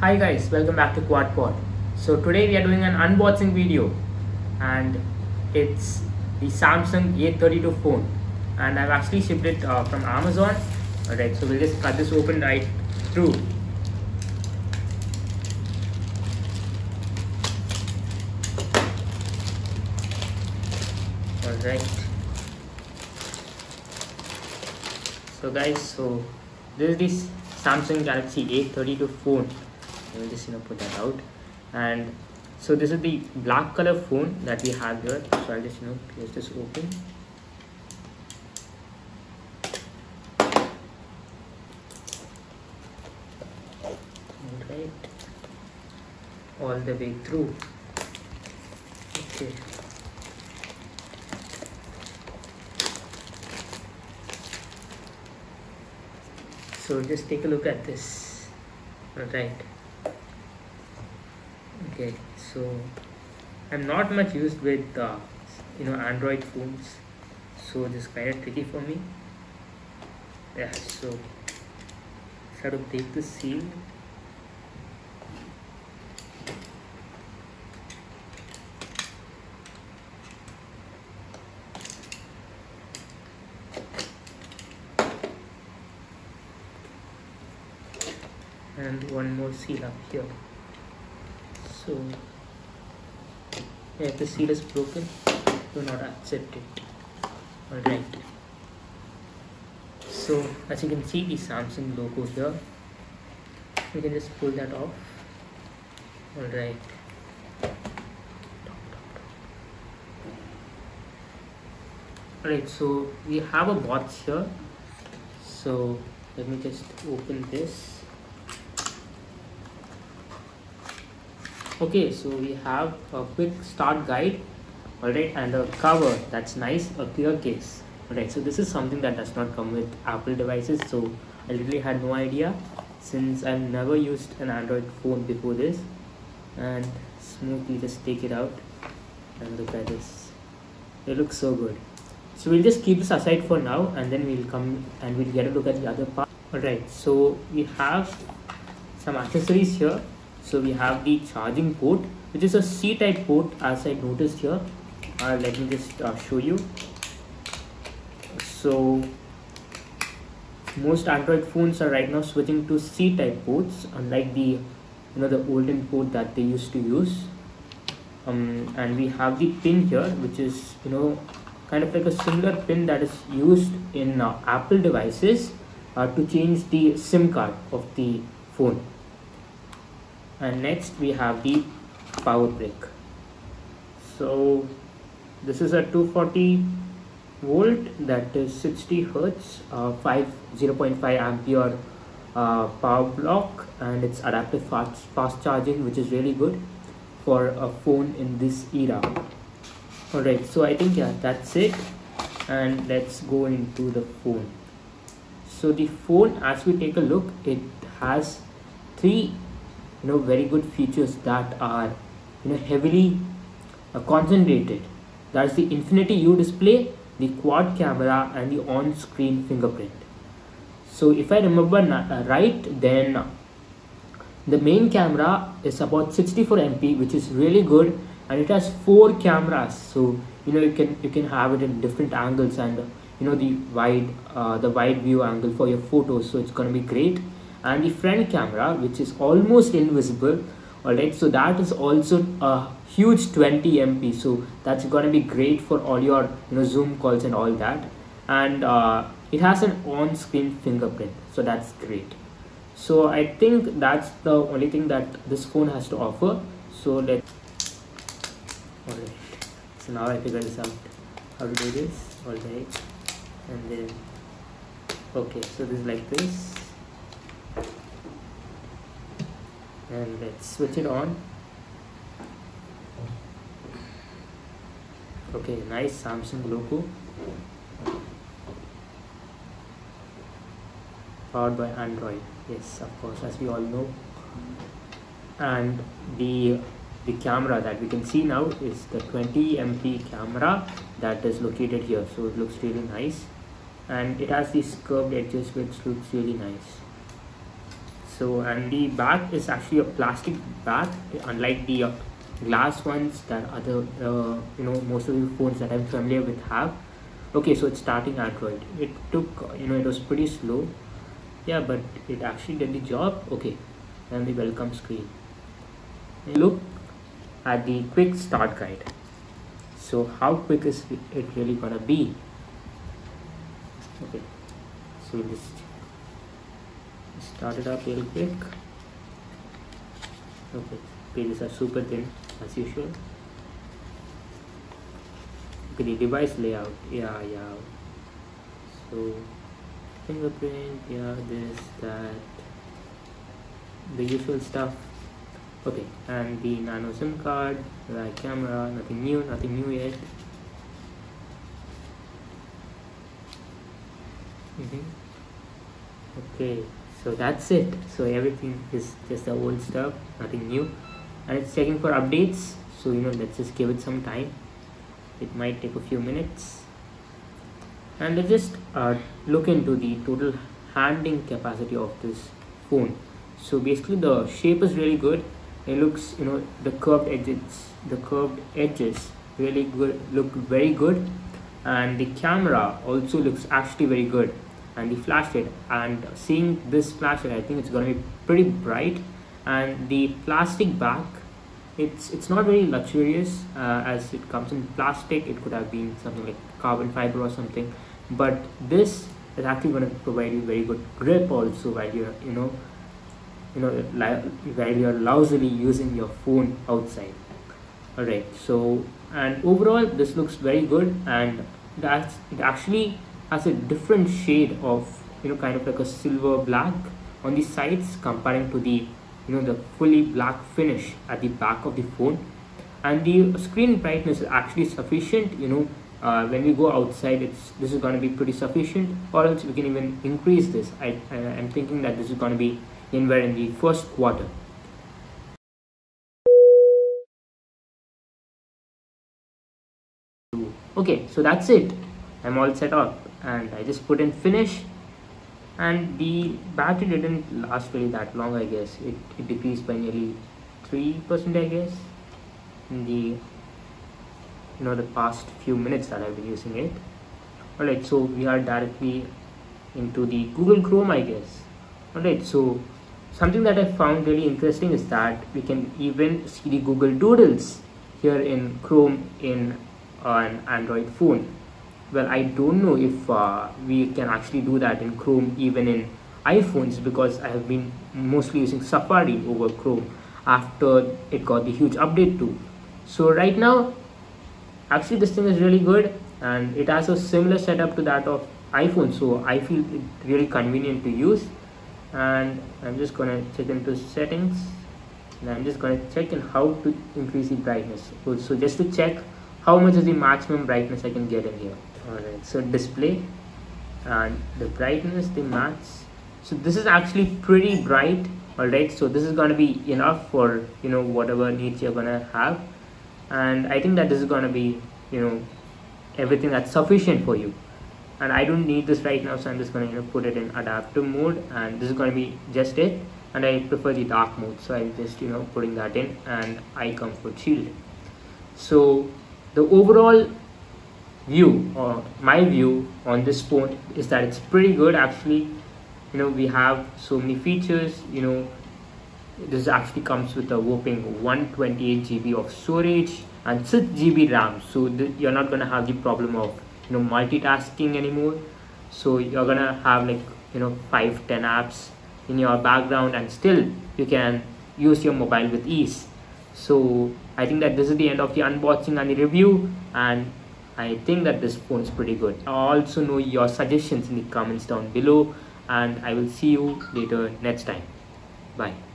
Hi guys, welcome back to QuadPod. So today we are doing an unboxing video and it's the Samsung A32 phone and I've actually shipped it uh, from Amazon. Alright, so we'll just cut this open right through. Alright. So guys, so this is this Samsung Galaxy A32 phone. I will just you know put that out. And so this is the black color phone that we have here. So I'll just you know this open. Right all the way through. Okay. So just take a look at this. All right so i'm not much used with uh, you know android phones. So this is kind of tricky for me. Yeah so try to take the seal and one more seal up here. So if the seal is broken do not accept it. Alright so as you can see the Samsung logo here. We can just pull that off. Alright alright so we have a box here. So let me just open this okay so we have a quick start guide. Alright and a cover. That's nice a clear case. Alright so this is something that does not come with apple devices so i literally had no idea since i've never used an android phone before this. And smoothly just take it out and look at this. It looks so good. So we'll just keep this aside for now and then we'll come and we'll get a look at the other part. Alright so we have some accessories here so we have the charging port which is a C type port as I noticed here. Uh, let me just uh, show you. So most Android phones are right now switching to C type ports unlike the you know the olden port that they used to use. Um, and we have the pin here which is you know kind of like a similar pin that is used in uh, Apple devices uh, to change the SIM card of the phone and next we have the power brick. So this is a 240 volt that is 60 hertz uh, 5 0.5 ampere uh, power block. And it's adaptive fast, fast charging which is really good for a phone in this era. Alright so I think yeah that's it. And let's go into the phone. So the phone as we take a look it has three you know very good features that are you know heavily uh, concentrated. That's the infinity u display the quad camera and the on-screen fingerprint. So if i remember uh, right then the main camera is about 64 mp which is really good and it has four cameras. So you know you can you can have it in different angles and you know the wide uh, the wide view angle for your photos. So it's going to be great and the front camera which is almost invisible alright? So that is also a huge 20 mp so that's going to be great for all your you know zoom calls and all that. And uh, it has an on-screen fingerprint so that's great. So i think that's the only thing that this phone has to offer. So let's alright. So now i figured this out. How to do this? Alright. And then okay so this is like this and let's switch it on. Okay nice Samsung logo. Powered by Android yes of course as we all know. And the the camera that we can see now is the 20 MP camera that is located here so it looks really nice. And it has these curved edges which looks really nice so and the back is actually a plastic back unlike the uh, glass ones that other uh, you know most of the phones that i'm familiar with have. Okay so it's starting android. It took you know it was pretty slow. Yeah but it actually did the job. Okay and the welcome screen. Look at the quick start guide. So how quick is it really gonna be? Okay so just start it up real quick. Okay pages are super thin as usual. Okay the device layout. Yeah yeah. So fingerprint yeah this that. The usual stuff. Okay and the nano sim card the camera nothing new nothing new yet. Mm -hmm. okay so that's it. So everything is just the old stuff nothing new. And it's checking for updates. So you know let's just give it some time. It might take a few minutes. And let's just uh, look into the total handling capacity of this phone. So basically the shape is really good. It looks you know the curved edges the curved edges really good look very good. And the camera also looks actually very good and the flashlight and seeing this flashlight i think it's going to be pretty bright. And the plastic back it's it's not very luxurious uh, as it comes in plastic. It could have been something like carbon fiber or something. But this is actually going to provide you very good grip also while you're you know you know while you're lousily using your phone outside. All right so and overall this looks very good. And that's it actually has a different shade of you know kind of like a silver black on the sides comparing to the you know the fully black finish at the back of the phone and the screen brightness is actually sufficient you know uh, when we go outside it's this is going to be pretty sufficient or else we can even increase this I, am thinking that this is going to be anywhere in the first quarter. Okay, so that's it. I'm all set up and I just put in finish and the battery didn't last really that long I guess. It, it decreased by nearly 3% I guess in the you know the past few minutes that I've been using it. Alright, so we are directly into the Google Chrome I guess. Alright, so something that I found really interesting is that we can even see the Google Doodles here in Chrome in an Android phone. Well, I don't know if uh, we can actually do that in Chrome even in iPhones because I have been mostly using Safari over Chrome after it got the huge update too. So right now, actually this thing is really good and it has a similar setup to that of iPhone. So I feel it really convenient to use and I'm just gonna check into settings and I'm just gonna check in how to increase the brightness so just to check how much is the maximum brightness I can get in here alright so display and the brightness the max so this is actually pretty bright alright? So this is gonna be enough for you know whatever needs you're gonna have. And I think that this is gonna be you know everything that's sufficient for you. And I don't need this right now so I'm just going to you know put it in adaptive mode and this is going to be just it. And I prefer the dark mode so I'm just you know putting that in and eye comfort shield. So the overall view or my view on this phone is that it's pretty good actually. You know we have so many features you know. This actually comes with a whopping 128 GB of storage and 6 GB RAM. So you're not to have the problem of you know multitasking anymore. So you're gonna have like you know five ten apps in your background and still you can use your mobile with ease. So i think that this is the end of the unboxing and the review and i think that this phone is pretty good. I also know your suggestions in the comments down below and i will see you later next time. Bye